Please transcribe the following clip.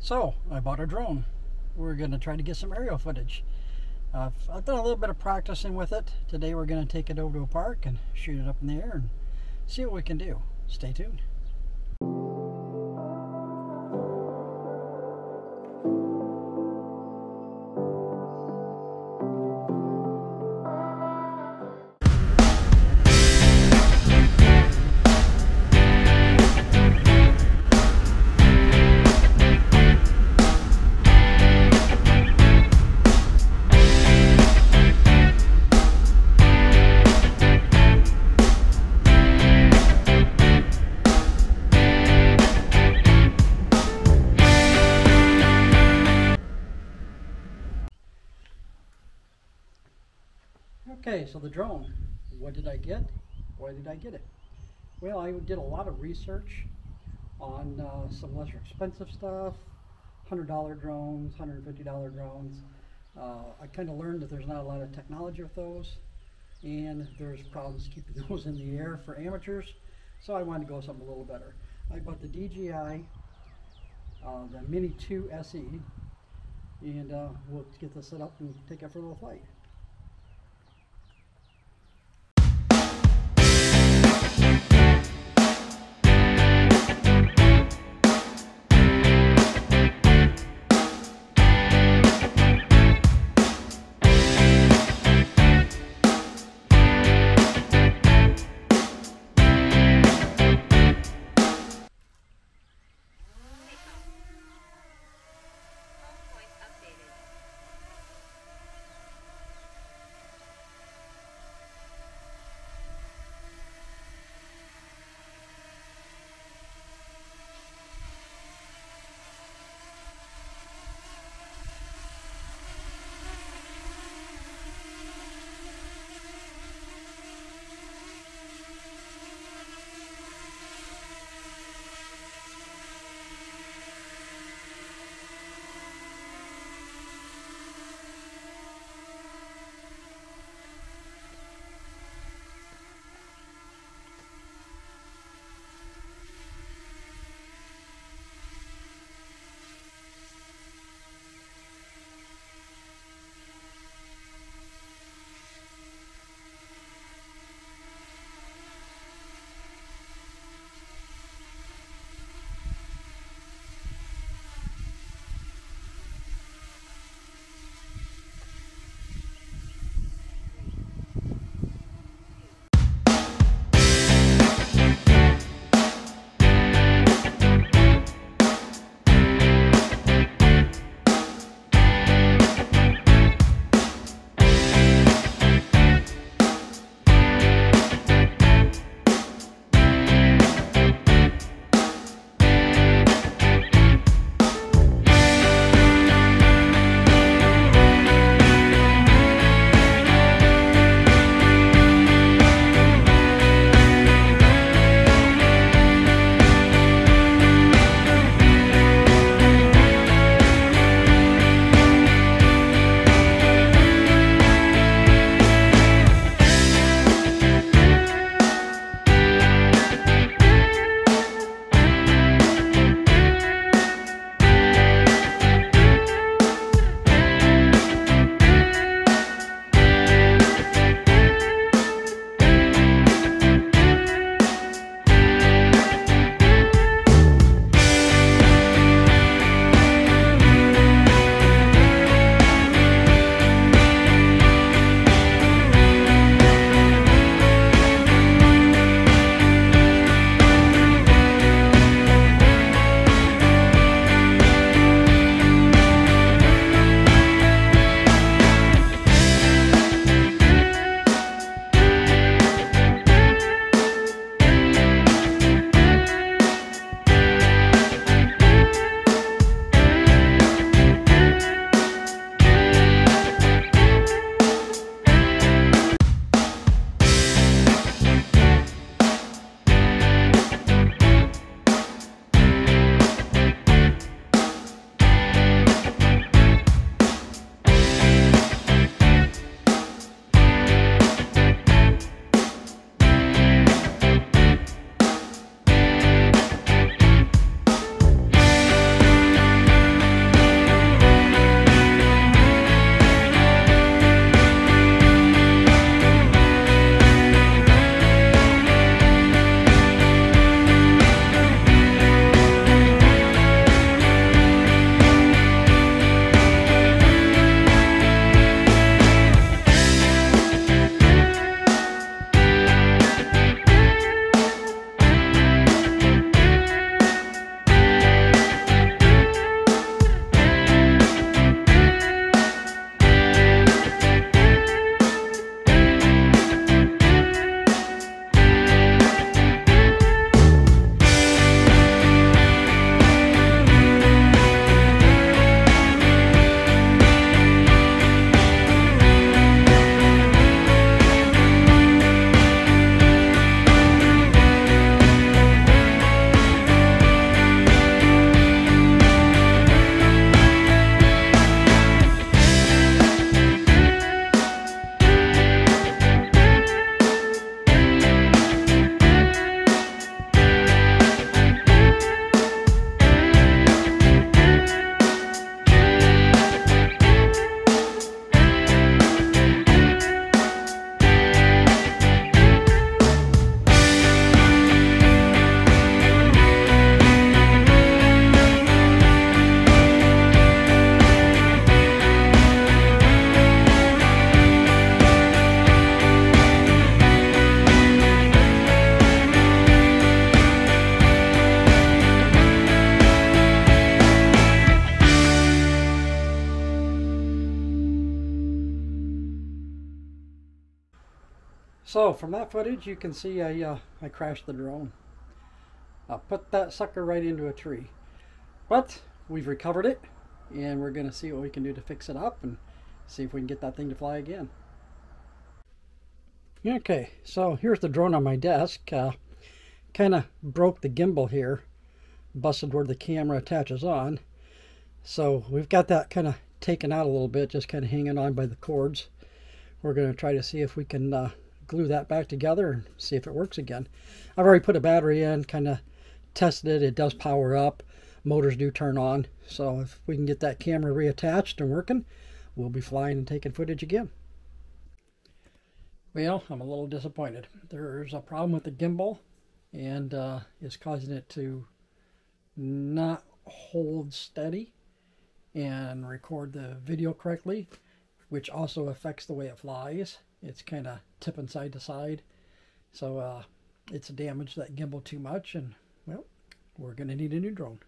So I bought a drone. We're going to try to get some aerial footage. I've done a little bit of practicing with it. Today we're going to take it over to a park and shoot it up in the air and see what we can do. Stay tuned. Okay, so the drone. What did I get? Why did I get it? Well, I did a lot of research on uh, some lesser expensive stuff, $100 drones, $150 drones. Uh, I kind of learned that there's not a lot of technology with those, and there's problems keeping those in the air for amateurs, so I wanted to go something a little better. I bought the DJI, uh, the Mini 2 SE, and uh, we'll get this set up and take it for a little flight. So from that footage, you can see I, uh, I crashed the drone. I put that sucker right into a tree. But we've recovered it and we're going to see what we can do to fix it up and see if we can get that thing to fly again. Okay, so here's the drone on my desk. Uh, kind of broke the gimbal here, busted where the camera attaches on. So we've got that kind of taken out a little bit, just kind of hanging on by the cords. We're going to try to see if we can uh, glue that back together and see if it works again. I've already put a battery in, kind of tested it. It does power up. Motors do turn on. So if we can get that camera reattached and working, we'll be flying and taking footage again. Well, I'm a little disappointed. There's a problem with the gimbal and uh, is causing it to not hold steady and record the video correctly, which also affects the way it flies. It's kind of tipping side to side. So uh, it's damaged that gimbal too much and well, we're going to need a new drone.